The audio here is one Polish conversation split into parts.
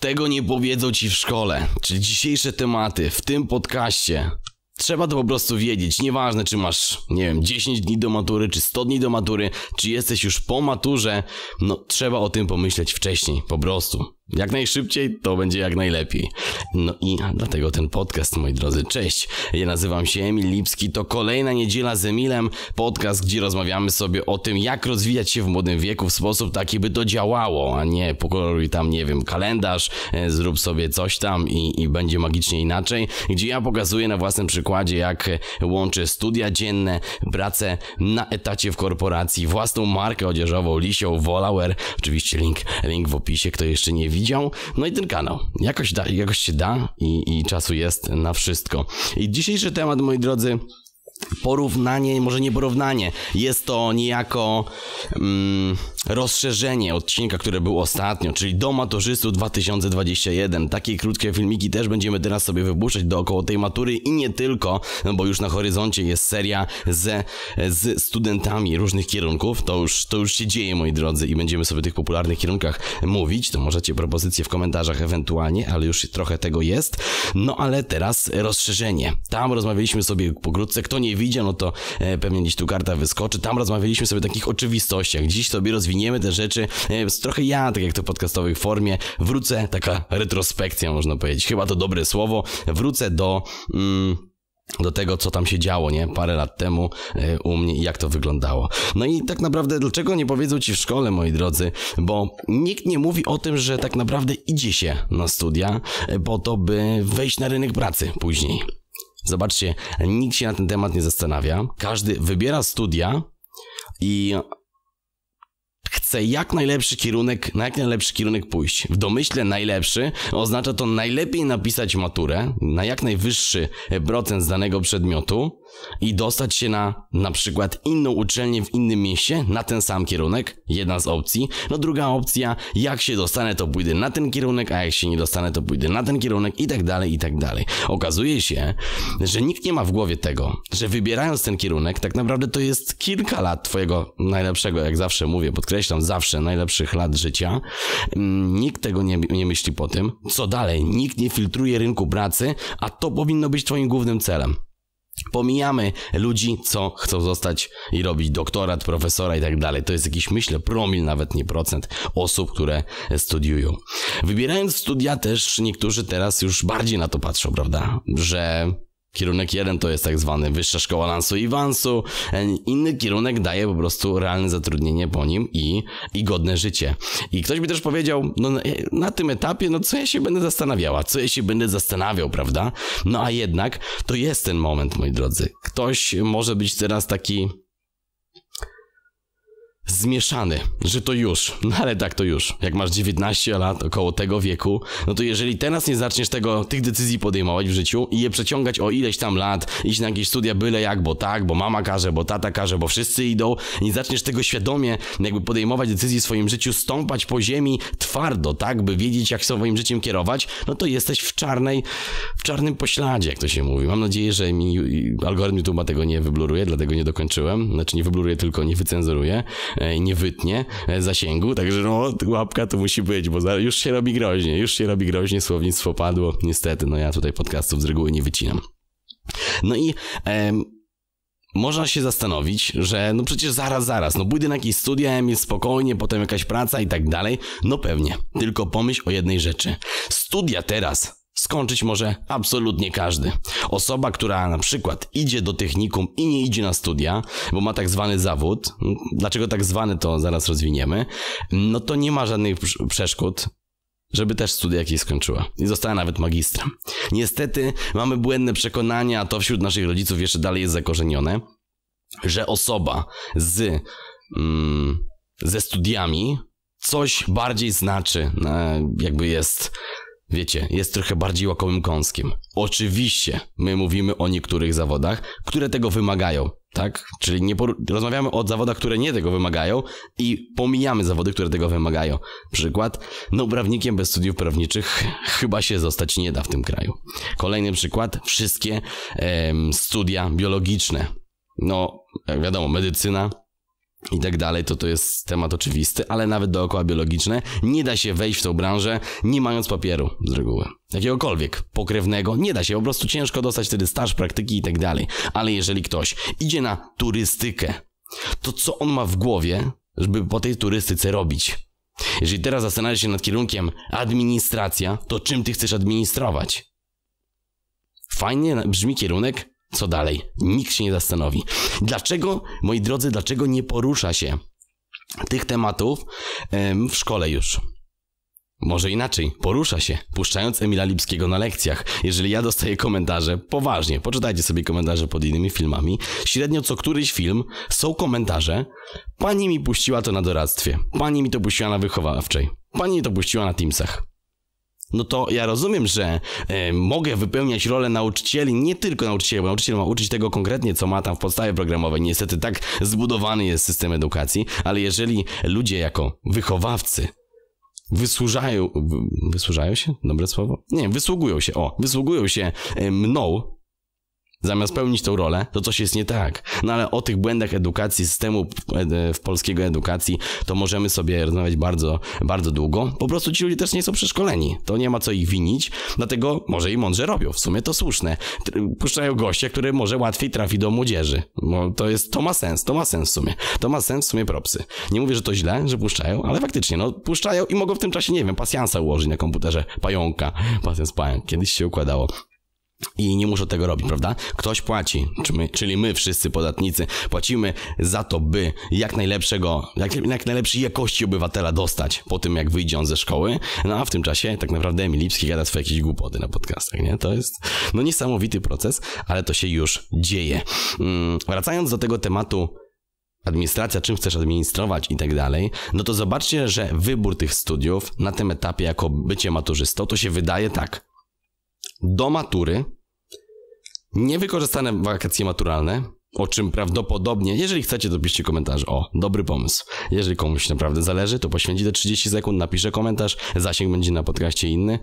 Tego nie powiedzą ci w szkole. Czyli dzisiejsze tematy w tym podcaście. Trzeba to po prostu wiedzieć. Nieważne, czy masz, nie wiem, 10 dni do matury, czy 100 dni do matury, czy jesteś już po maturze. No, trzeba o tym pomyśleć wcześniej, po prostu. Jak najszybciej, to będzie jak najlepiej. No i dlatego ten podcast, moi drodzy. Cześć, ja nazywam się Emil Lipski, to kolejna niedziela z Emilem, podcast, gdzie rozmawiamy sobie o tym, jak rozwijać się w młodym wieku w sposób taki, by to działało, a nie pokoloruj tam, nie wiem, kalendarz, e, zrób sobie coś tam i, i będzie magicznie inaczej, gdzie ja pokazuję na własnym przykładzie, jak łączę studia dzienne, pracę na etacie w korporacji, własną markę odzieżową, Lisią, Volauer, oczywiście link, link w opisie, kto jeszcze nie wie widział. No i ten kanał. Jakoś, da, jakoś się da i, i czasu jest na wszystko. I dzisiejszy temat, moi drodzy, porównanie, może nie porównanie, jest to niejako mm, rozszerzenie odcinka, które był ostatnio, czyli do maturzystów 2021. Takie krótkie filmiki też będziemy teraz sobie wypuszczać dookoła tej matury i nie tylko, no bo już na horyzoncie jest seria ze, z studentami różnych kierunków. To już, to już się dzieje, moi drodzy, i będziemy sobie o tych popularnych kierunkach mówić. To możecie propozycje w komentarzach ewentualnie, ale już trochę tego jest. No ale teraz rozszerzenie. Tam rozmawialiśmy sobie pokrótce, kto nie widział, no to e, pewnie gdzieś tu karta wyskoczy. Tam rozmawialiśmy sobie o takich oczywistościach. Dziś sobie rozwiniemy te rzeczy. E, trochę ja, tak jak to podcastowej formie, wrócę, taka retrospekcja można powiedzieć. Chyba to dobre słowo. Wrócę do... Mm, do tego, co tam się działo, nie? Parę lat temu y, u mnie i jak to wyglądało. No i tak naprawdę, dlaczego nie powiedzą ci w szkole, moi drodzy? Bo nikt nie mówi o tym, że tak naprawdę idzie się na studia po to, by wejść na rynek pracy później. Zobaczcie, nikt się na ten temat nie zastanawia. Każdy wybiera studia i chce jak najlepszy kierunek, na jak najlepszy kierunek pójść. W domyśle najlepszy oznacza to najlepiej napisać maturę na jak najwyższy procent z danego przedmiotu i dostać się na na przykład inną uczelnię w innym mieście na ten sam kierunek, jedna z opcji. No druga opcja, jak się dostanę to pójdę na ten kierunek, a jak się nie dostanę to pójdę na ten kierunek i tak dalej, i tak dalej. Okazuje się, że nikt nie ma w głowie tego, że wybierając ten kierunek, tak naprawdę to jest kilka lat twojego najlepszego, jak zawsze mówię, podkreślam, zawsze najlepszych lat życia. Mm, nikt tego nie, nie myśli po tym. Co dalej? Nikt nie filtruje rynku pracy, a to powinno być twoim głównym celem. Pomijamy ludzi, co chcą zostać i robić doktorat, profesora i tak dalej. To jest jakiś, myślę, promil, nawet nie procent osób, które studiują. Wybierając studia też niektórzy teraz już bardziej na to patrzą, prawda? Że Kierunek jeden to jest tak zwany wyższa szkoła lansu i wansu. Inny kierunek daje po prostu realne zatrudnienie po nim i, i godne życie. I ktoś mi też powiedział, no na, na tym etapie, no co ja się będę zastanawiała, co ja się będę zastanawiał, prawda? No a jednak to jest ten moment, moi drodzy. Ktoś może być teraz taki zmieszany, że to już, no ale tak to już. Jak masz 19 lat, około tego wieku, no to jeżeli teraz nie zaczniesz tego, tych decyzji podejmować w życiu i je przeciągać o ileś tam lat, iść na jakieś studia byle jak, bo tak, bo mama każe, bo tata każe, bo wszyscy idą, nie zaczniesz tego świadomie jakby podejmować decyzji w swoim życiu, stąpać po ziemi twardo, tak, by wiedzieć jak swoim życiem kierować, no to jesteś w czarnej, w czarnym pośladzie, jak to się mówi. Mam nadzieję, że mi algorytm YouTube'a tego nie wybluruje, dlatego nie dokończyłem, znaczy nie wybluruje, tylko nie wycenzuruje. E, nie wytnie e, zasięgu, także no łapka to musi być, bo już się robi groźnie, już się robi groźnie, słownictwo padło, niestety, no ja tutaj podcastów z reguły nie wycinam. No i em, można się zastanowić, że no przecież zaraz, zaraz, no pójdę na jakieś studia, Emil, spokojnie, potem jakaś praca i tak dalej. No pewnie, tylko pomyśl o jednej rzeczy. Studia teraz skończyć może absolutnie każdy. Osoba, która na przykład idzie do technikum i nie idzie na studia, bo ma tak zwany zawód, dlaczego tak zwany to zaraz rozwiniemy, no to nie ma żadnych przeszkód żeby też studia jakieś skończyła i została nawet magistrem. Niestety mamy błędne przekonania, a to wśród naszych rodziców jeszcze dalej jest zakorzenione, że osoba z mm, ze studiami coś bardziej znaczy, e, jakby jest Wiecie, jest trochę bardziej łakomym kąskiem. Oczywiście, my mówimy o niektórych zawodach, które tego wymagają, tak? Czyli nie rozmawiamy o zawodach, które nie tego wymagają i pomijamy zawody, które tego wymagają. Przykład, no prawnikiem bez studiów prawniczych chyba się zostać nie da w tym kraju. Kolejny przykład, wszystkie em, studia biologiczne. No, jak wiadomo, medycyna, i tak dalej, to to jest temat oczywisty, ale nawet dookoła biologiczne nie da się wejść w tą branżę nie mając papieru z reguły. Jakiegokolwiek pokrewnego, nie da się, po prostu ciężko dostać wtedy staż, praktyki i tak dalej. Ale jeżeli ktoś idzie na turystykę, to co on ma w głowie, żeby po tej turystyce robić? Jeżeli teraz zastanawiasz się nad kierunkiem administracja, to czym ty chcesz administrować? Fajnie brzmi kierunek, co dalej? Nikt się nie zastanowi. Dlaczego, moi drodzy, dlaczego nie porusza się tych tematów em, w szkole już? Może inaczej, porusza się, puszczając Emila Lipskiego na lekcjach. Jeżeli ja dostaję komentarze, poważnie, poczytajcie sobie komentarze pod innymi filmami, średnio co któryś film są komentarze, pani mi puściła to na doradztwie, pani mi to puściła na wychowawczej, pani mi to puściła na Teamsach. No to ja rozumiem, że e, mogę wypełniać rolę nauczycieli, nie tylko nauczycieli, bo nauczyciel ma uczyć tego konkretnie, co ma tam w podstawie programowej. Niestety tak zbudowany jest system edukacji, ale jeżeli ludzie jako wychowawcy wysłużają, wy- wysłużają się? Dobre słowo? Nie, wysługują się, o, wysługują się e, mną, zamiast pełnić tą rolę, to coś jest nie tak. No ale o tych błędach edukacji, systemu e, w polskiego edukacji, to możemy sobie rozmawiać bardzo, bardzo długo. Po prostu ci ludzie też nie są przeszkoleni. To nie ma co ich winić, dlatego może i mądrze robią. W sumie to słuszne. Puszczają gościa, który może łatwiej trafi do młodzieży. Bo to jest, to ma sens, to ma sens w sumie. To ma sens w sumie propsy. Nie mówię, że to źle, że puszczają, ale faktycznie, no puszczają i mogą w tym czasie, nie wiem, pasjansa ułożyć na komputerze. Pająka. Pasjans pająk. Kiedyś się układało. I nie muszą tego robić, prawda? Ktoś płaci, czyli my wszyscy podatnicy płacimy za to, by jak najlepszego, jak, jak najlepszej jakości obywatela dostać po tym, jak wyjdzie on ze szkoły. No a w tym czasie tak naprawdę Emil Lipski gada swoje jakieś głupoty na podcastach, nie? To jest no niesamowity proces, ale to się już dzieje. Mm, wracając do tego tematu administracja, czym chcesz administrować i tak dalej, no to zobaczcie, że wybór tych studiów na tym etapie jako bycie maturzystą, to się wydaje tak do matury, niewykorzystane wakacje maturalne, o czym prawdopodobnie, jeżeli chcecie, to piszcie komentarz. O, dobry pomysł. Jeżeli komuś naprawdę zależy, to poświęci te 30 sekund, napisze komentarz, zasięg będzie na podcaście inny.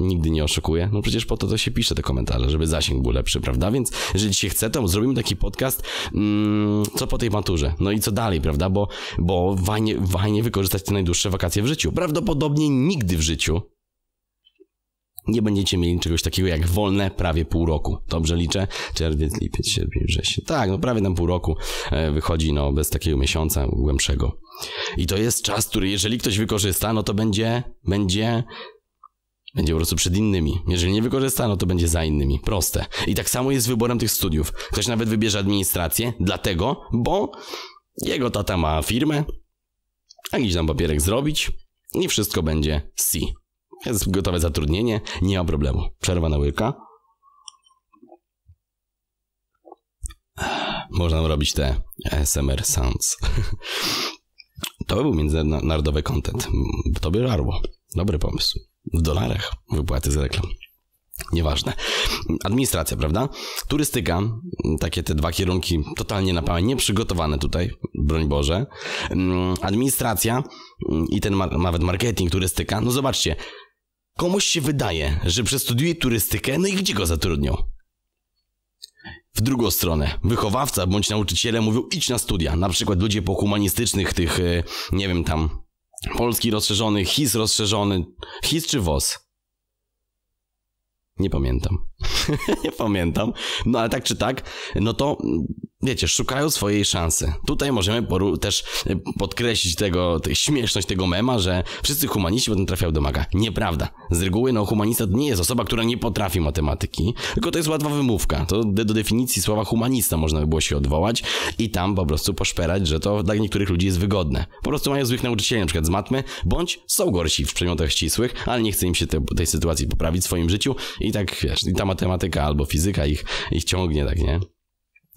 Nigdy nie oszukuję. No przecież po to to się pisze te komentarze, żeby zasięg był lepszy, prawda? Więc jeżeli się chce, to zrobimy taki podcast, mm, co po tej maturze. No i co dalej, prawda? Bo, bo fajnie, fajnie wykorzystać te najdłuższe wakacje w życiu. Prawdopodobnie nigdy w życiu nie będziecie mieli czegoś takiego jak wolne prawie pół roku. Dobrze liczę? Czerwiec, lipiec, sierpień, wrzesień. Tak, no prawie tam pół roku e, wychodzi, no bez takiego miesiąca głębszego. I to jest czas, który jeżeli ktoś wykorzysta, no to będzie, będzie, będzie po prostu przed innymi. Jeżeli nie wykorzysta, no to będzie za innymi. Proste. I tak samo jest z wyborem tych studiów. Ktoś nawet wybierze administrację, dlatego, bo jego tata ma firmę, jakiś tam papierek zrobić i wszystko będzie C. Jest gotowe zatrudnienie, nie ma problemu. Przerwa na łyka. Można robić te ASMR sounds. To by był międzynarodowy content. To by żarło. Dobry pomysł. W dolarach wypłaty z reklam. Nieważne. Administracja, prawda? Turystyka, takie te dwa kierunki totalnie na pałę, nieprzygotowane tutaj, broń Boże. Administracja i ten ma nawet marketing, turystyka. No zobaczcie, komuś się wydaje, że przestudiuje turystykę, no i gdzie go zatrudnią? W drugą stronę, wychowawca bądź nauczyciele mówią idź na studia. Na przykład ludzie po humanistycznych tych, nie wiem tam, polski rozszerzony, HIS rozszerzony, HIS czy WOS? Nie pamiętam. nie pamiętam. No ale tak czy tak, no to wiecie, szukają swojej szansy. Tutaj możemy też podkreślić tego, śmieszność tego mema, że wszyscy humaniści potem trafiają do maga. Nieprawda. Z reguły no humanista nie jest osoba, która nie potrafi matematyki, tylko to jest łatwa wymówka. To do definicji słowa humanista można by było się odwołać i tam po prostu poszperać, że to dla niektórych ludzi jest wygodne. Po prostu mają złych nauczycieli, na przykład z matmy, bądź są gorsi w przedmiotach ścisłych, ale nie chce im się te, tej sytuacji poprawić w swoim życiu i tak, wiesz, i ta matematyka albo fizyka ich, ich ciągnie, tak, nie?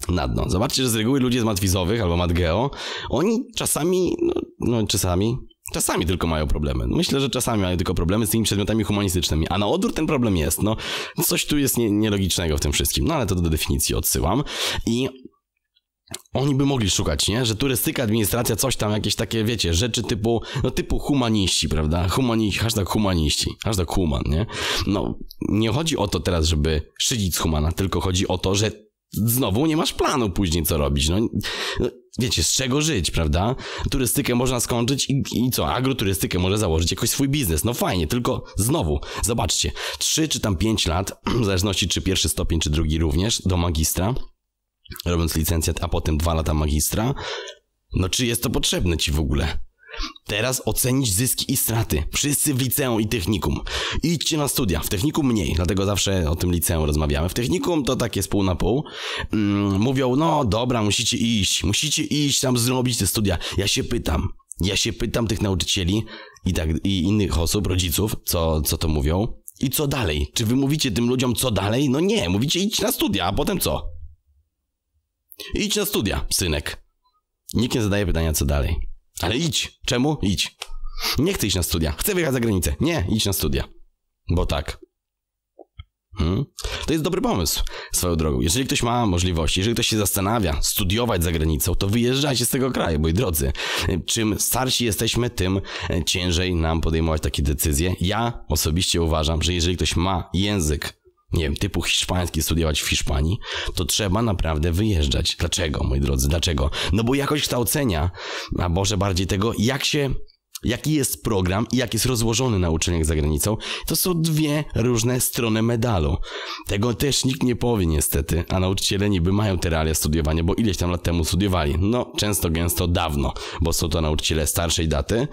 na dno. Zobaczcie, że z reguły ludzie z matwizowych albo matgeo, oni czasami, no, no czasami, czasami tylko mają problemy. Myślę, że czasami mają tylko problemy z tymi przedmiotami humanistycznymi, a na odwrót ten problem jest, no coś tu jest nie, nielogicznego w tym wszystkim, no ale to do definicji odsyłam i oni by mogli szukać, nie? Że turystyka, administracja, coś tam, jakieś takie, wiecie, rzeczy typu, no typu humaniści, prawda? Humaniści, hashtag humaniści, hashtag human, nie? No, nie chodzi o to teraz, żeby szydzić z humana, tylko chodzi o to, że znowu nie masz planu później co robić. No, wiecie, z czego żyć, prawda? Turystykę można skończyć i, i co? Agroturystykę może założyć jakoś swój biznes. No fajnie, tylko znowu, zobaczcie, 3 czy tam 5 lat, w zależności czy pierwszy stopień, czy drugi również, do magistra, robiąc licencjat, a potem 2 lata magistra, no czy jest to potrzebne ci w ogóle? Teraz ocenić zyski i straty. Wszyscy w liceum i technikum. Idźcie na studia. W technikum mniej, dlatego zawsze o tym liceum rozmawiamy. W technikum to takie z pół na pół. Mm, mówią, no dobra, musicie iść, musicie iść tam zrobić te studia. Ja się pytam, ja się pytam tych nauczycieli i, tak, i innych osób, rodziców, co, co to mówią. I co dalej? Czy wy mówicie tym ludziom co dalej? No nie, mówicie idź na studia, a potem co? Idź na studia, synek. Nikt nie zadaje pytania co dalej. Ale idź. Czemu? Idź. Nie chcę iść na studia. Chcę wyjechać za granicę. Nie, idź na studia. Bo tak. Hmm? To jest dobry pomysł, swoją drogą. Jeżeli ktoś ma możliwości, jeżeli ktoś się zastanawia studiować za granicą, to wyjeżdżajcie z tego kraju, moi drodzy. Czym starsi jesteśmy, tym ciężej nam podejmować takie decyzje. Ja osobiście uważam, że jeżeli ktoś ma język nie wiem, typu hiszpański studiować w Hiszpanii, to trzeba naprawdę wyjeżdżać. Dlaczego, moi drodzy, dlaczego? No bo jakość kształcenia, a może bardziej tego, jak się jaki jest program i jak jest rozłożony na uczelniach za granicą, to są dwie różne strony medalu. Tego też nikt nie powie niestety, a nauczyciele niby mają te realia studiowania, bo ileś tam lat temu studiowali. No, często, gęsto, dawno, bo są to nauczyciele starszej daty.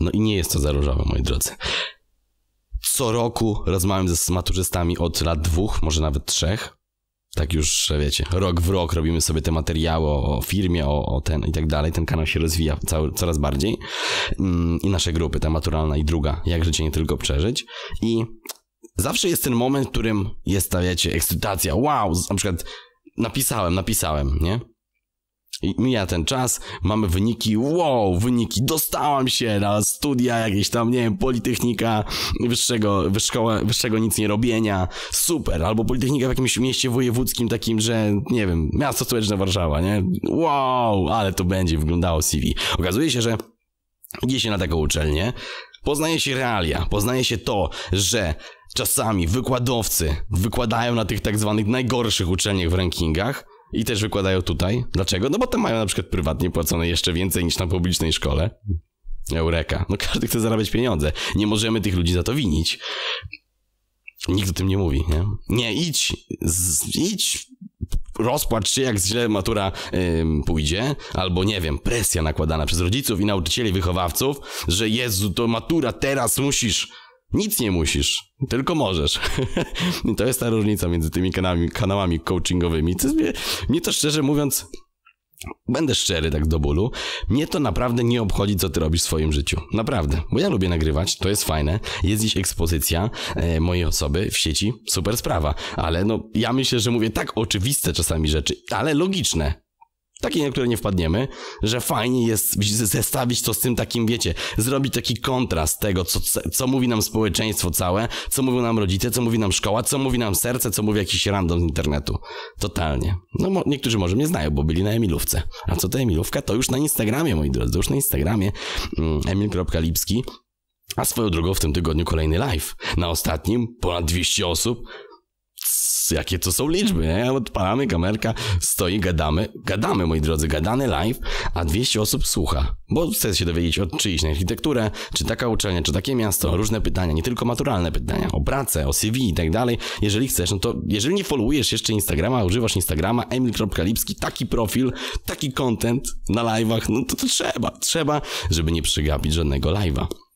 No i nie jest to za różowe, moi drodzy co roku rozmawiam z maturzystami od lat dwóch, może nawet trzech. Tak już, wiecie, rok w rok robimy sobie te materiały o firmie, o, o ten i tak dalej. Ten kanał się rozwija cały, coraz bardziej. Mm, I nasze grupy, ta maturalna i druga, jak życie nie tylko przeżyć. I zawsze jest ten moment, w którym jest ta, wiecie, ekscytacja. Wow, na przykład napisałem, napisałem, nie? I mija ten czas, mamy wyniki, wow, wyniki, dostałam się na studia jakieś tam, nie wiem, Politechnika wyższego, wyższego, wyższego nic nie robienia, super, albo Politechnika w jakimś mieście wojewódzkim takim, że, nie wiem, miasto stołeczne Warszawa, nie? Wow, ale to będzie wyglądało CV. Okazuje się, że idzie się na taką uczelnię, poznaje się realia, poznaje się to, że czasami wykładowcy wykładają na tych tak zwanych najgorszych uczelniach w rankingach, i też wykładają tutaj. Dlaczego? No bo tam mają na przykład prywatnie płacone jeszcze więcej niż na publicznej szkole. Eureka. No każdy chce zarabiać pieniądze. Nie możemy tych ludzi za to winić. Nikt o tym nie mówi, nie? Nie, idź, z, idź, rozpłacz się, jak źle matura ym, pójdzie, albo nie wiem, presja nakładana przez rodziców i nauczycieli, wychowawców, że Jezu, to matura, teraz musisz nic nie musisz, tylko możesz. I to jest ta różnica między tymi kanałami, kanałami coachingowymi. To mnie, mnie to szczerze mówiąc, Będę szczery tak do bólu. Mnie to naprawdę nie obchodzi, co ty robisz w swoim życiu. Naprawdę. Bo ja lubię nagrywać, to jest fajne. Jest dziś ekspozycja e, mojej osoby w sieci. Super sprawa. Ale no, ja myślę, że mówię tak oczywiste czasami rzeczy, ale logiczne takie, na które nie wpadniemy, że fajnie jest zestawić to z tym takim, wiecie, zrobić taki kontrast tego, co, co mówi nam społeczeństwo całe, co mówią nam rodzice, co mówi nam szkoła, co mówi nam serce, co mówi jakiś random z internetu. Totalnie. No niektórzy może mnie znają, bo byli na Emilówce. A co to Emilówka? To już na Instagramie, moi drodzy, to już na Instagramie mm, emil.lipski. A swoją drogą w tym tygodniu kolejny live. Na ostatnim ponad 200 osób jakie to są liczby, nie? Odpalamy, kamerka, stoi, gadamy, gadamy, moi drodzy, gadany live, a 200 osób słucha, bo chce się dowiedzieć o czyjś na architekturę, czy taka uczelnia, czy takie miasto, różne pytania, nie tylko maturalne pytania, o pracę, o CV i tak dalej. Jeżeli chcesz, no to jeżeli nie followujesz jeszcze Instagrama, używasz Instagrama, emil.lipski, taki profil, taki content na live'ach, no to, to trzeba, trzeba, żeby nie przegapić żadnego live'a.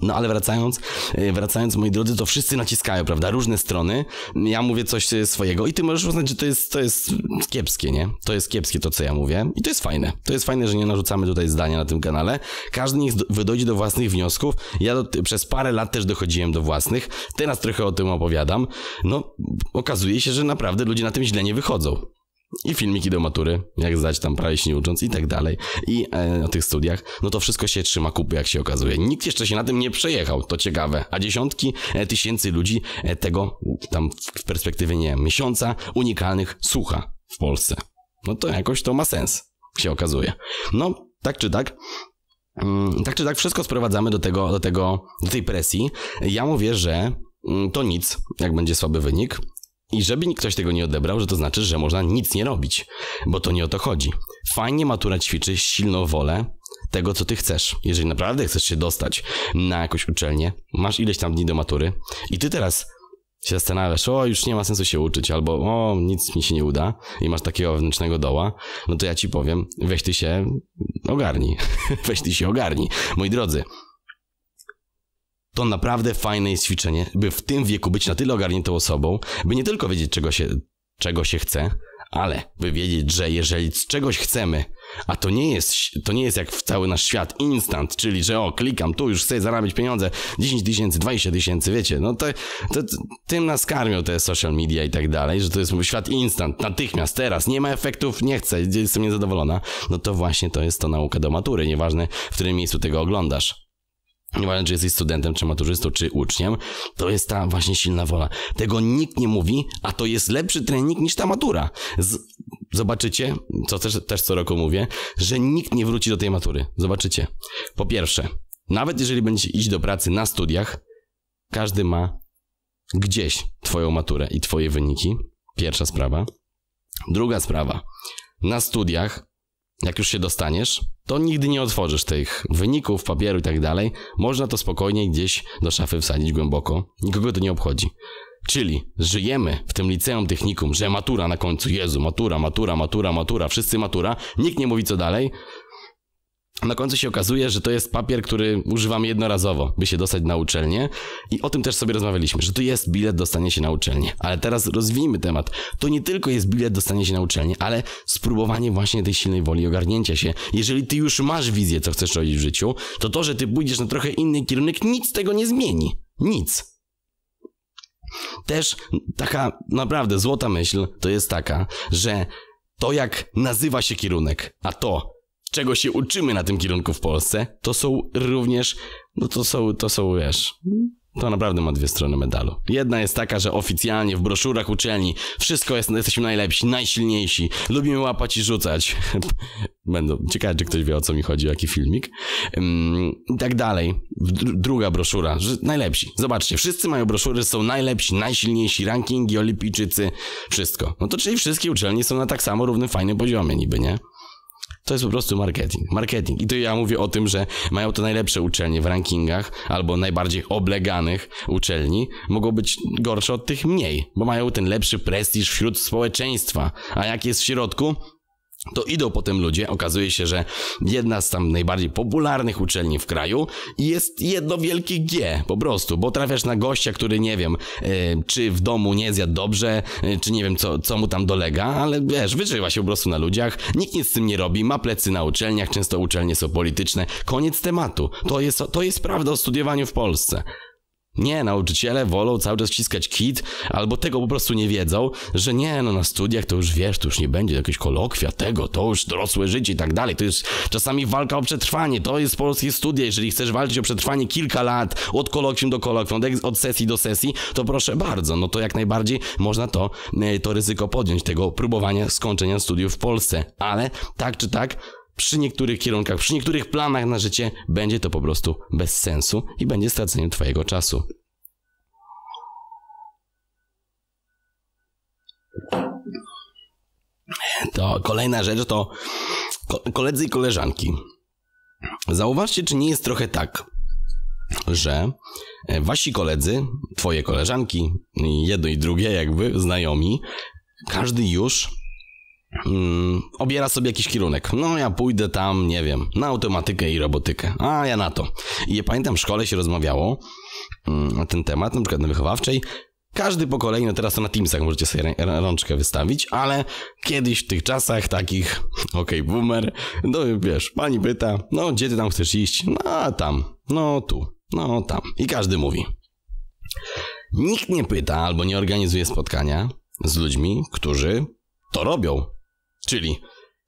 No ale wracając, e, wracając moi drodzy, to wszyscy naciskają, prawda, różne strony. Ja mówię coś swojego i ty możesz uznać, że to jest, to jest kiepskie, nie? To jest kiepskie to, co ja mówię i to jest fajne. To jest fajne, że nie narzucamy tutaj zdania na tym kanale. Każdy niech dojdzie do własnych wniosków. Ja do, przez parę lat też dochodziłem do własnych. Teraz trochę o tym opowiadam. No, okazuje się, że naprawdę ludzie na tym źle nie wychodzą i filmiki do matury, jak zdać tam prawie się nie ucząc i tak dalej. I e, o tych studiach, no to wszystko się trzyma kupy, jak się okazuje. Nikt jeszcze się na tym nie przejechał, to ciekawe. A dziesiątki e, tysięcy ludzi e, tego tam w perspektywie, nie wiem, miesiąca unikalnych słucha w Polsce. No to jakoś to ma sens, się okazuje. No, tak czy tak, mm, tak czy tak wszystko sprowadzamy do tego, do tego, do tej presji. Ja mówię, że mm, to nic, jak będzie słaby wynik I żeby ktoś tego nie odebrał, że to znaczy, że można nic nie robić, bo to nie o to chodzi. Fajnie matura ćwiczy silną wolę tego, co ty chcesz. Jeżeli naprawdę chcesz się dostać na jakąś uczelnię, masz ileś tam dni do matury i ty teraz się zastanawiasz, o już nie ma sensu się uczyć, albo o nic mi się nie uda i masz takiego wewnętrznego doła, no to ja ci powiem, weź ty się ogarnij. weź ty się ogarnij. Moi drodzy, to naprawdę fajne jest ćwiczenie, by w tym wieku być na tyle ogarniętą osobą, by nie tylko wiedzieć, czego się, czego się chce, ale by wiedzieć, że jeżeli czegoś chcemy, a to nie jest, to nie jest jak w cały nasz świat instant, czyli że o, klikam tu, już chcę zarabiać pieniądze, 10 tysięcy, 20 tysięcy, wiecie, no to, to, to, tym nas karmią te social media i tak dalej, że to jest świat instant, natychmiast, teraz, nie ma efektów, nie chcę, jestem niezadowolona, no to właśnie to jest to nauka do matury, nieważne w którym miejscu tego oglądasz. Nieważne, czy jesteś studentem, czy maturzystą, czy uczniem, to jest ta właśnie silna wola. Tego nikt nie mówi, a to jest lepszy trening niż ta matura. Z... Zobaczycie, co też, też co roku mówię, że nikt nie wróci do tej matury. Zobaczycie. Po pierwsze, nawet jeżeli będziecie iść do pracy na studiach, każdy ma gdzieś twoją maturę i twoje wyniki. Pierwsza sprawa. Druga sprawa. Na studiach jak już się dostaniesz, to nigdy nie otworzysz tych wyników, papieru i tak dalej. Można to spokojnie gdzieś do szafy wsadzić głęboko. Nikogo to nie obchodzi. Czyli żyjemy w tym liceum technikum, że matura na końcu, Jezu, matura, matura, matura, matura, wszyscy matura, nikt nie mówi co dalej, na końcu się okazuje, że to jest papier, który używamy jednorazowo, by się dostać na uczelnię i o tym też sobie rozmawialiśmy, że to jest bilet dostanie się na uczelnię. Ale teraz rozwijmy temat. To nie tylko jest bilet dostanie się na uczelnię, ale spróbowanie właśnie tej silnej woli ogarnięcia się. Jeżeli ty już masz wizję, co chcesz robić w życiu, to to, że ty pójdziesz na trochę inny kierunek, nic tego nie zmieni. Nic. Też taka naprawdę złota myśl to jest taka, że to jak nazywa się kierunek, a to czego się uczymy na tym kierunku w Polsce, to są również, no to są, to są, wiesz, to naprawdę ma dwie strony medalu. Jedna jest taka, że oficjalnie w broszurach uczelni wszystko jest, jesteśmy najlepsi, najsilniejsi, lubimy łapać i rzucać. Będą, ciekawe, czy ktoś wie o co mi chodzi, jaki filmik. I tak dalej. Druga broszura, że najlepsi. Zobaczcie, wszyscy mają broszury, są najlepsi, najsilniejsi, rankingi, olimpijczycy, wszystko. No to czyli wszystkie uczelnie są na tak samo równym, fajnym poziomie niby, nie? To jest po prostu marketing. Marketing. I to ja mówię o tym, że mają to najlepsze uczelnie w rankingach albo najbardziej obleganych uczelni. Mogą być gorsze od tych mniej, bo mają ten lepszy prestiż wśród społeczeństwa. A jak jest w środku? To idą potem ludzie, okazuje się, że jedna z tam najbardziej popularnych uczelni w kraju jest jedno wielkie G, po prostu, bo trafiasz na gościa, który nie wiem, e, czy w domu nie zjadł dobrze, e, czy nie wiem, co, co mu tam dolega, ale wiesz, wyżywa się po prostu na ludziach, nikt nic z tym nie robi, ma plecy na uczelniach, często uczelnie są polityczne, koniec tematu. To jest, to jest prawda o studiowaniu w Polsce. Nie, nauczyciele wolą cały czas wciskać kit, albo tego po prostu nie wiedzą, że nie, no na studiach to już wiesz, to już nie będzie jakiegoś kolokwia, tego, to już dorosłe życie i tak dalej. To jest czasami walka o przetrwanie, to jest polskie studia. Jeżeli chcesz walczyć o przetrwanie kilka lat, od kolokwium do kolokwium, od sesji do sesji, to proszę bardzo, no to jak najbardziej można to, e, to ryzyko podjąć, tego próbowania skończenia studiów w Polsce. Ale tak czy tak, przy niektórych kierunkach, przy niektórych planach na życie będzie to po prostu bez sensu i będzie straceniem Twojego czasu. To kolejna rzecz to koledzy i koleżanki. Zauważcie, czy nie jest trochę tak, że e, wasi koledzy, twoje koleżanki, jedno i drugie jakby, znajomi, każdy już mm, obiera sobie jakiś kierunek. No ja pójdę tam, nie wiem, na automatykę i robotykę. A ja na to. I ja pamiętam w szkole się rozmawiało mm, na ten temat, na przykład na wychowawczej. Każdy po kolei, no teraz to na Teamsach możecie sobie rączkę wystawić, ale kiedyś w tych czasach takich, okej, okay, boomer, no wiesz, pani pyta, no gdzie ty tam chcesz iść? No tam, no tu, no tam. I każdy mówi. Nikt nie pyta albo nie organizuje spotkania z ludźmi, którzy to robią. Czyli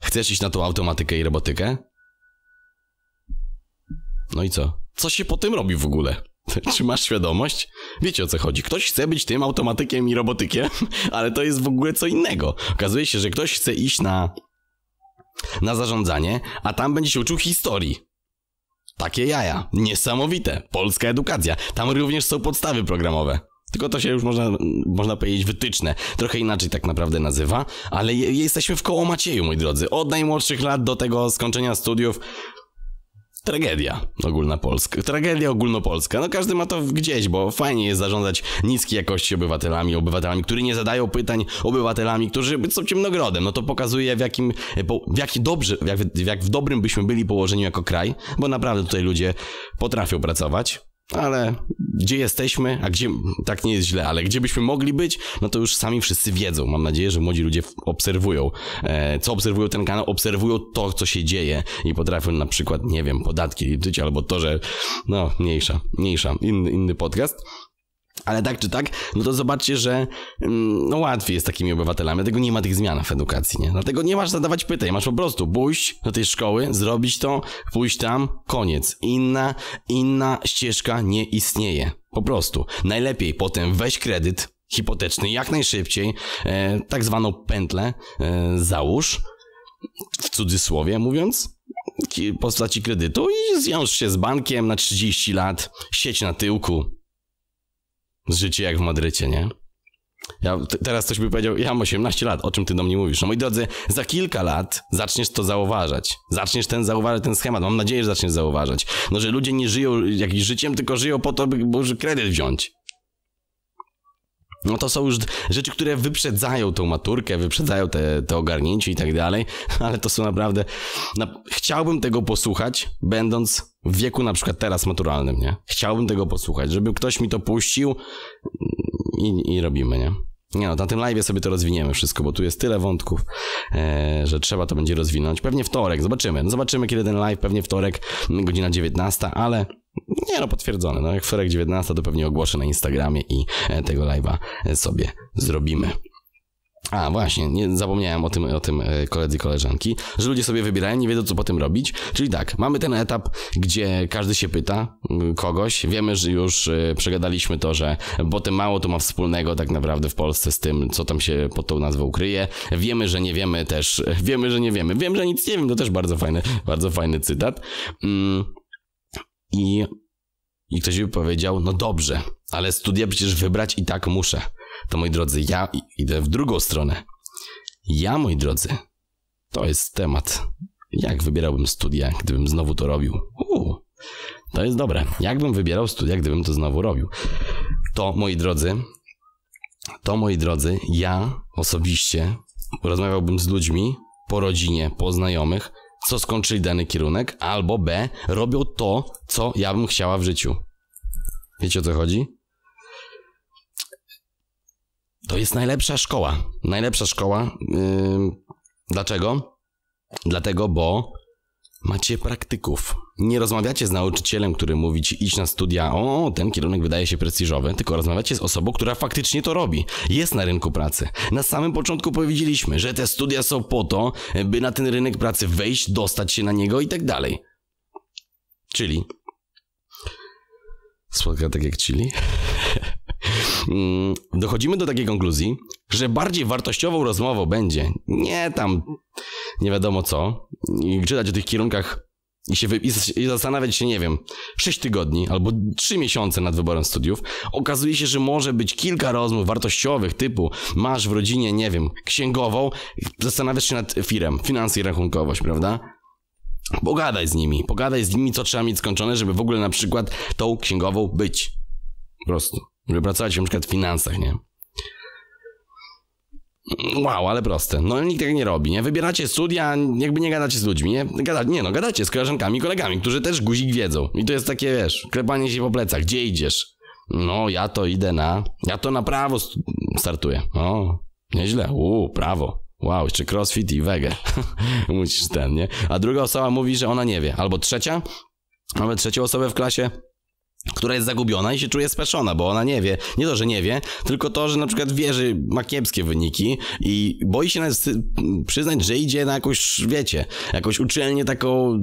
chcesz iść na tą automatykę i robotykę? No i co? Co się po tym robi w ogóle? Czy masz świadomość? Wiecie o co chodzi. Ktoś chce być tym automatykiem i robotykiem, ale to jest w ogóle co innego. Okazuje się, że ktoś chce iść na, na zarządzanie, a tam będzie się uczył historii. Takie jaja. Niesamowite. Polska edukacja. Tam również są podstawy programowe. Tylko to się już można, można powiedzieć wytyczne. Trochę inaczej tak naprawdę nazywa, ale je, jesteśmy w koło Macieju, moi drodzy. Od najmłodszych lat do tego skończenia studiów Tragedia ogólnopolska. Tragedia ogólnopolska. No każdy ma to gdzieś, bo fajnie jest zarządzać niskiej jakości obywatelami, obywatelami, którzy nie zadają pytań, obywatelami, którzy są ciemnogrodem. No to pokazuje w jakim, w jakim dobrze, w jak, w jak w dobrym byśmy byli położeniu jako kraj, bo naprawdę tutaj ludzie potrafią pracować. Ale gdzie jesteśmy, a gdzie tak nie jest źle, ale gdzie byśmy mogli być, no to już sami wszyscy wiedzą. Mam nadzieję, że młodzi ludzie obserwują. E, co obserwują ten kanał? Obserwują to, co się dzieje i potrafią na przykład, nie wiem, podatki liczyć albo to, że no, mniejsza, mniejsza, inny, inny podcast. Ale tak czy tak, no to zobaczcie, że mm, no łatwiej jest takimi obywatelami, dlatego nie ma tych zmian w edukacji, nie? Dlatego nie masz zadawać pytań, masz po prostu pójść do tej szkoły, zrobić to, pójść tam, koniec. Inna, inna ścieżka nie istnieje. Po prostu. Najlepiej potem weź kredyt hipoteczny jak najszybciej, e, tak zwaną pętlę e, załóż, w cudzysłowie mówiąc, postaci kredytu i zwiąż się z bankiem na 30 lat, sieć na tyłku, życie jak w Madrycie, nie? Ja, teraz ktoś by powiedział, ja mam 18 lat, o czym ty do mnie mówisz? No moi drodzy, za kilka lat zaczniesz to zauważać. Zaczniesz ten zauważać ten schemat. Mam nadzieję, że zaczniesz zauważać. No, że ludzie nie żyją jakimś życiem, tylko żyją po to, by kredyt wziąć. No to są już rzeczy, które wyprzedzają tą maturkę, wyprzedzają te, te ogarnięcie i tak dalej, ale to są naprawdę... Na... Chciałbym tego posłuchać, będąc w wieku na przykład teraz maturalnym, nie? Chciałbym tego posłuchać, żeby ktoś mi to puścił i, i robimy, nie? Nie no, na tym live sobie to rozwiniemy wszystko, bo tu jest tyle wątków, e, że trzeba to będzie rozwinąć. Pewnie wtorek, zobaczymy. No zobaczymy kiedy ten live, pewnie wtorek, godzina 19, ale nie no, potwierdzone. No jak wtorek 19 to pewnie ogłoszę na Instagramie i e, tego live'a sobie zrobimy. A, właśnie, nie zapomniałem o tym, o tym e, koledzy koleżanki, że ludzie sobie wybierają, nie wiedzą co potem robić. Czyli tak, mamy ten etap, gdzie każdy się pyta kogoś. Wiemy, że już e, przegadaliśmy to, że potem mało to ma wspólnego tak naprawdę w Polsce z tym, co tam się pod tą nazwą kryje. Wiemy, że nie wiemy też, wiemy, że nie wiemy. Wiem, że nic nie wiem, to też bardzo fajny, bardzo fajny cytat. Mm. I, I ktoś by powiedział, no dobrze, ale studia przecież wybrać i tak muszę. To moi drodzy, ja idę w drugą stronę. Ja, moi drodzy, to jest temat. Jak wybierałbym studia, gdybym znowu to robił? Uu, to jest dobre. Jakbym wybierał studia, gdybym to znowu robił? To, moi drodzy, to, moi drodzy, ja osobiście rozmawiałbym z ludźmi po rodzinie, po znajomych, co skończyli dany kierunek, albo B, robią to, co ja bym chciała w życiu. Wiecie o co chodzi? To jest najlepsza szkoła. Najlepsza szkoła. Yy, dlaczego? Dlatego, bo macie praktyków. Nie rozmawiacie z nauczycielem, który mówi ci idź na studia, o, ten kierunek wydaje się prestiżowy, tylko rozmawiacie z osobą, która faktycznie to robi. Jest na rynku pracy. Na samym początku powiedzieliśmy, że te studia są po to, by na ten rynek pracy wejść, dostać się na niego i tak dalej. Czyli... Słodka tak jak chili. Mm, dochodzimy do takiej konkluzji, że bardziej wartościową rozmową będzie nie tam nie wiadomo co, i czytać o tych kierunkach i, się wy, i zastanawiać się, nie wiem, 6 tygodni albo 3 miesiące nad wyborem studiów, okazuje się, że może być kilka rozmów wartościowych typu masz w rodzinie, nie wiem, księgową, zastanawiasz się nad firem, finanse i rachunkowość, prawda? Pogadaj z nimi, pogadaj z nimi, co trzeba mieć skończone, żeby w ogóle na przykład tą księgową być. Po prostu. Żeby pracować na przykład w finansach, nie? Wow, ale proste. No nikt tego nie robi, nie? Wybieracie studia, jakby nie gadacie z ludźmi, nie? Gada, nie no, gadacie z koleżankami, kolegami, którzy też guzik wiedzą. I to jest takie, wiesz, klepanie się po plecach. Gdzie idziesz? No, ja to idę na... Ja to na prawo startuję. O, nieźle. Uuu, prawo. Wow, jeszcze crossfit i wege. Musisz ten, nie? A druga osoba mówi, że ona nie wie. Albo trzecia, mamy trzecią osobę w klasie, która jest zagubiona i się czuje speszona, bo ona nie wie, nie to, że nie wie, tylko to, że na przykład wie, że ma kiepskie wyniki i boi się przyznać, że idzie na jakąś, wiecie, jakąś uczelnię taką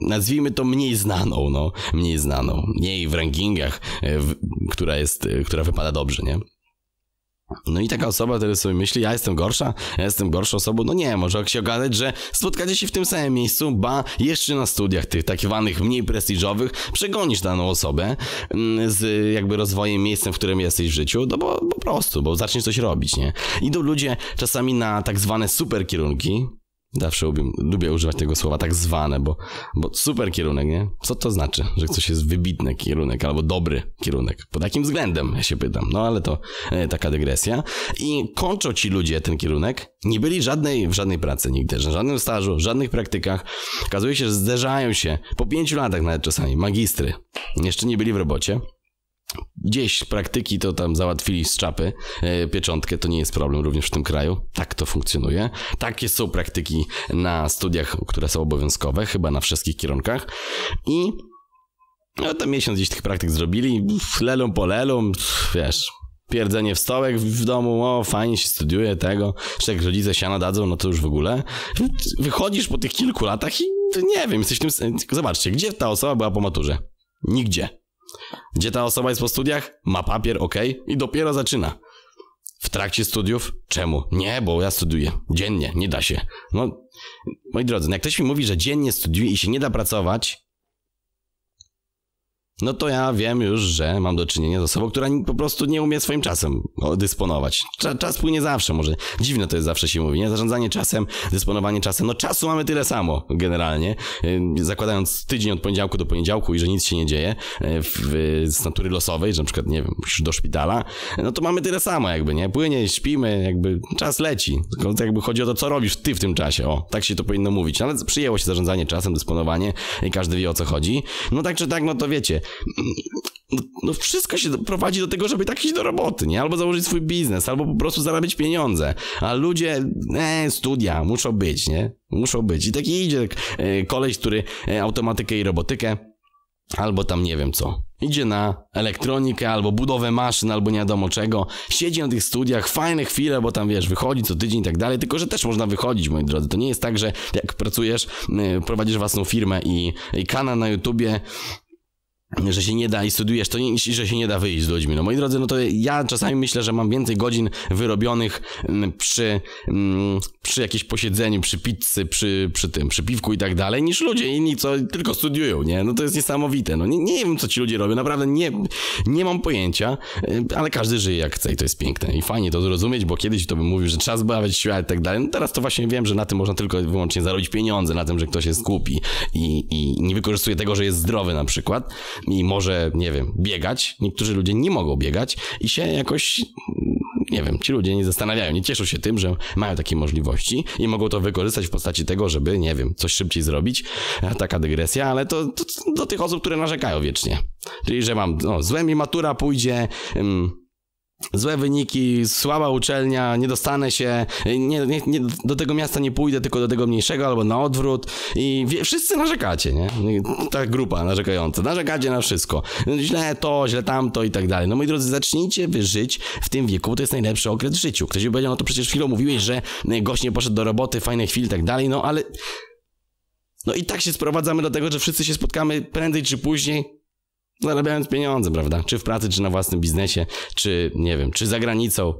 nazwijmy to mniej znaną, no, mniej znaną, mniej w rankingach, e, w, która jest, e, która wypada dobrze, nie? No i taka osoba teraz sobie myśli, ja jestem gorsza, ja jestem gorszą osobą. No nie, może się okazać, że spotkacie się w tym samym miejscu, ba, jeszcze na studiach tych tak zwanych mniej prestiżowych, przegonisz daną osobę mm, z jakby rozwojem miejscem, w którym jesteś w życiu, no bo po prostu, bo zaczniesz coś robić, nie? Idą ludzie czasami na tak zwane super kierunki, Zawsze lubię, lubię używać tego słowa tak zwane, bo, bo super kierunek, nie? Co to znaczy, że coś jest wybitny kierunek albo dobry kierunek? Pod jakim względem, ja się pytam. No ale to e, taka dygresja. I kończą ci ludzie ten kierunek, nie byli żadnej, w żadnej pracy nigdy, żadnym stażu, żadnych praktykach. Okazuje się, że zderzają się po pięciu latach nawet czasami, magistry. Jeszcze nie byli w robocie Gdzieś praktyki to tam załatwili z czapy. E, pieczątkę to nie jest problem również w tym kraju. Tak to funkcjonuje. Takie są praktyki na studiach, które są obowiązkowe, chyba na wszystkich kierunkach. I no, tam miesiąc gdzieś tych praktyk zrobili. Lelą po lelą, wiesz, pierdzenie w stołek w domu, o fajnie się studiuje tego, że jak rodzice siana dadzą, no to już w ogóle. Wychodzisz po tych kilku latach i nie wiem, jesteś tym... Zobaczcie, gdzie ta osoba była po maturze? Nigdzie. Gdzie ta osoba jest po studiach? Ma papier, ok, i dopiero zaczyna. W trakcie studiów? Czemu? Nie, bo ja studiuję. Dziennie, nie da się. No, moi drodzy, no jak ktoś mi mówi, że dziennie studiuje i się nie da pracować, no to ja wiem już, że mam do czynienia z osobą, która po prostu nie umie swoim czasem dysponować. Czas płynie zawsze, może dziwne to jest zawsze się mówi, nie? Zarządzanie czasem, dysponowanie czasem. No czasu mamy tyle samo generalnie, zakładając tydzień od poniedziałku do poniedziałku i że nic się nie dzieje e, w, z natury losowej, że na przykład, nie wiem, musisz do szpitala, no to mamy tyle samo jakby, nie? Płynie, śpimy, jakby czas leci. Tylko jakby chodzi o to, co robisz ty w tym czasie. O, tak się to powinno mówić. No, ale przyjęło się zarządzanie czasem, dysponowanie i każdy wie o co chodzi. No tak czy tak, no to wiecie, no, wszystko się prowadzi do tego, żeby tak iść do roboty, nie? Albo założyć swój biznes, albo po prostu zarabiać pieniądze. A ludzie, e, studia, muszą być, nie? Muszą być. I taki idzie e, koleś, który e, automatykę i robotykę, albo tam nie wiem co. Idzie na elektronikę, albo budowę maszyn, albo nie wiadomo czego. Siedzi na tych studiach, fajne chwile, bo tam wiesz, wychodzi co tydzień i tak dalej. Tylko, że też można wychodzić, moi drodzy. To nie jest tak, że jak pracujesz, prowadzisz własną firmę i, i kanał na YouTubie, że się nie da i studiujesz, to nie, że się nie da wyjść z ludźmi. No moi drodzy, no to ja czasami myślę, że mam więcej godzin wyrobionych mm, przy, mm, przy jakimś posiedzeniu, przy pizzy, przy, przy tym, przy piwku i tak dalej, niż ludzie inni, co tylko studiują, nie? No to jest niesamowite. No nie, nie wiem, co ci ludzie robią, naprawdę nie, nie mam pojęcia, y, ale każdy żyje jak chce i to jest piękne. I fajnie to zrozumieć, bo kiedyś to bym mówił, że trzeba zbawiać świat i tak dalej. No teraz to właśnie wiem, że na tym można tylko wyłącznie zarobić pieniądze, na tym, że ktoś jest głupi i, i nie wykorzystuje tego, że jest zdrowy na przykład i może, nie wiem, biegać. Niektórzy ludzie nie mogą biegać i się jakoś, nie wiem, ci ludzie nie zastanawiają, nie cieszą się tym, że mają takie możliwości i mogą to wykorzystać w postaci tego, żeby, nie wiem, coś szybciej zrobić. Taka dygresja, ale to, to do tych osób, które narzekają wiecznie. Czyli, że mam, no, złe mi matura pójdzie, złe wyniki, słaba uczelnia, nie dostanę się, nie, nie, nie, do tego miasta nie pójdę, tylko do tego mniejszego albo na odwrót i wie, wszyscy narzekacie, nie? Ta grupa narzekająca, narzekacie na wszystko. Źle to, źle tamto i tak dalej. No moi drodzy, zacznijcie wy żyć w tym wieku, bo to jest najlepszy okres w życiu. Ktoś by powiedział, no to przecież chwilą mówiłeś, że gość nie poszedł do roboty, fajne chwile i tak dalej, no ale... No i tak się sprowadzamy do tego, że wszyscy się spotkamy prędzej czy później, zarabiając pieniądze, prawda? Czy w pracy, czy na własnym biznesie, czy nie wiem, czy za granicą.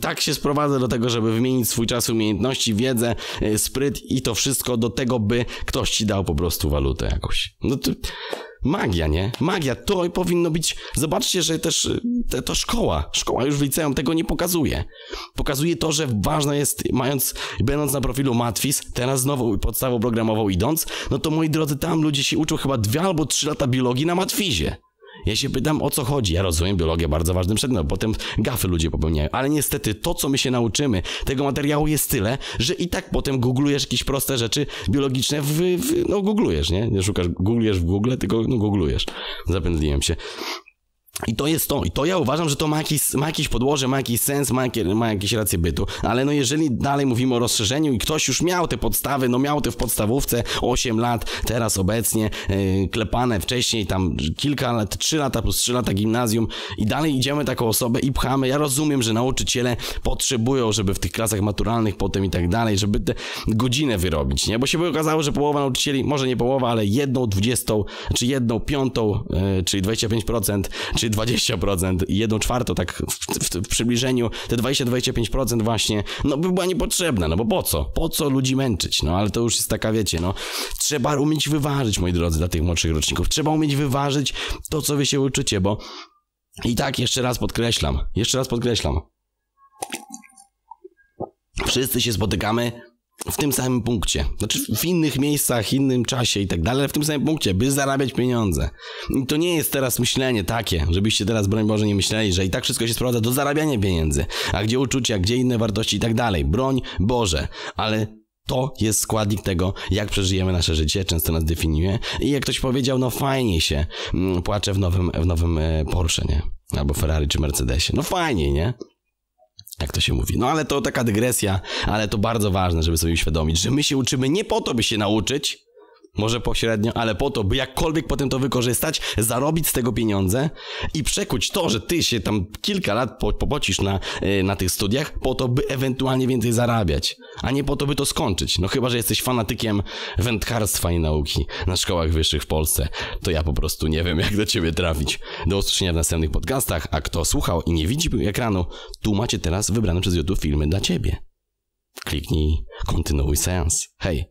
Tak się sprowadza do tego, żeby wymienić swój czas, umiejętności, wiedzę, y, spryt i to wszystko do tego, by ktoś ci dał po prostu walutę jakąś. No to magia, nie? Magia, to powinno być, zobaczcie, że też y, te, to szkoła, szkoła już w liceum tego nie pokazuje. Pokazuje to, że ważne jest, mając, będąc na profilu Matwis, teraz znowu podstawą programową idąc, no to moi drodzy, tam ludzie się uczą chyba dwie albo trzy lata biologii na Matwizie. Ja się pytam, o co chodzi. Ja rozumiem, biologia bardzo ważny przedmiot, potem gafy ludzie popełniają, ale niestety to, co my się nauczymy, tego materiału jest tyle, że i tak potem googlujesz jakieś proste rzeczy biologiczne w, w no googlujesz, nie? Nie szukasz, googlujesz w Google, tylko no googlujesz. Zapędliłem się. I to jest to. I to ja uważam, że to ma jakiś, ma jakieś podłoże, ma jakiś sens, ma, jakieś, ma jakieś racje bytu. Ale no jeżeli dalej mówimy o rozszerzeniu i ktoś już miał te podstawy, no miał te w podstawówce 8 lat, teraz obecnie yy, klepane wcześniej tam kilka lat, 3 lata plus 3 lata gimnazjum i dalej idziemy taką osobę i pchamy. Ja rozumiem, że nauczyciele potrzebują, żeby w tych klasach maturalnych potem i tak dalej, żeby te godzinę wyrobić, nie? Bo się by okazało, że połowa nauczycieli, może nie połowa, ale jedną dwudziestą, czy jedną piątą, yy, czyli 25%, czy ty 20% i 1 czwartą tak w, w, w przybliżeniu, te 20-25% właśnie, no by była niepotrzebna, no bo po co? Po co ludzi męczyć? No ale to już jest taka, wiecie, no trzeba umieć wyważyć, moi drodzy, dla tych młodszych roczników. Trzeba umieć wyważyć to, co wy się uczycie, bo i tak jeszcze raz podkreślam, jeszcze raz podkreślam. Wszyscy się spotykamy w tym samym punkcie. Znaczy w innych miejscach, innym czasie i tak dalej, ale w tym samym punkcie, by zarabiać pieniądze. I to nie jest teraz myślenie takie, żebyście teraz, broń Boże, nie myśleli, że i tak wszystko się sprowadza do zarabiania pieniędzy. A gdzie uczucia, gdzie inne wartości i tak dalej. Broń Boże. Ale to jest składnik tego, jak przeżyjemy nasze życie, często nas definiuje. I jak ktoś powiedział, no fajnie się mm, płacze w nowym, w nowym e, Porsche, nie? Albo Ferrari czy Mercedesie. No fajnie, nie? Jak to się mówi. No ale to taka dygresja, ale to bardzo ważne, żeby sobie uświadomić, że my się uczymy nie po to, by się nauczyć, może pośrednio, ale po to, by jakkolwiek potem to wykorzystać, zarobić z tego pieniądze i przekuć to, że ty się tam kilka lat po, popocisz na, yy, na tych studiach, po to, by ewentualnie więcej zarabiać, a nie po to, by to skończyć. No chyba, że jesteś fanatykiem wędkarstwa i nauki na szkołach wyższych w Polsce, to ja po prostu nie wiem, jak do ciebie trafić. Do usłyszenia w następnych podcastach, a kto słuchał i nie widzi ekranu, tu macie teraz wybrane przez YouTube filmy dla ciebie. Kliknij kontynuuj seans. Hej!